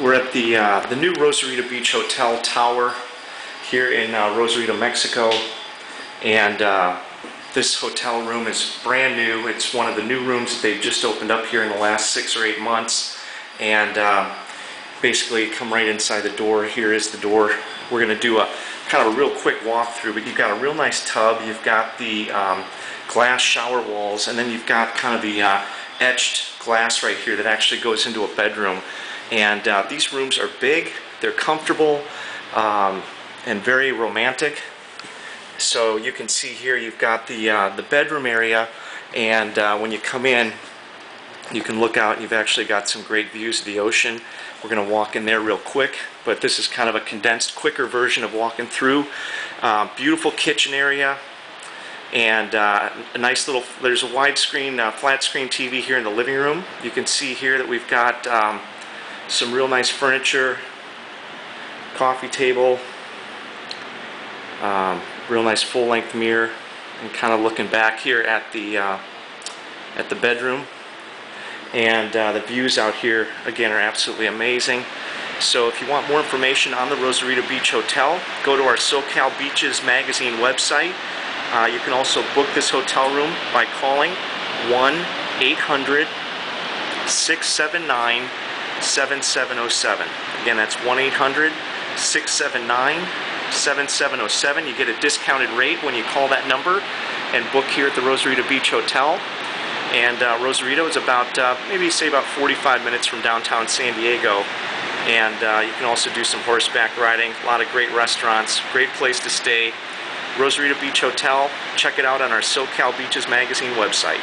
We're at the, uh, the new Rosarito Beach Hotel Tower here in uh, Rosarito, Mexico. And uh, this hotel room is brand new. It's one of the new rooms that they've just opened up here in the last six or eight months. And uh, basically come right inside the door. Here is the door. We're going to do a kind of a real quick walkthrough, but you've got a real nice tub. You've got the um, glass shower walls, and then you've got kind of the uh, etched glass right here that actually goes into a bedroom. And uh, these rooms are big, they're comfortable, um, and very romantic. So you can see here you've got the, uh, the bedroom area, and uh, when you come in, you can look out, you've actually got some great views of the ocean. We're going to walk in there real quick, but this is kind of a condensed, quicker version of walking through. Uh, beautiful kitchen area, and uh, a nice little, there's a widescreen, uh, flat screen TV here in the living room. You can see here that we've got um, some real nice furniture, coffee table, um, real nice full-length mirror, and kind of looking back here at the uh, at the bedroom. And uh, the views out here again are absolutely amazing. So if you want more information on the Rosarito Beach Hotel, go to our SoCal Beaches magazine website. Uh, you can also book this hotel room by calling 1 800 679 7707. Again, that's 1 800 679 7707. You get a discounted rate when you call that number and book here at the Rosarito Beach Hotel. And uh, Rosarito is about, uh, maybe say about 45 minutes from downtown San Diego. And uh, you can also do some horseback riding, a lot of great restaurants, great place to stay. Rosarito Beach Hotel, check it out on our SoCal Beaches Magazine website.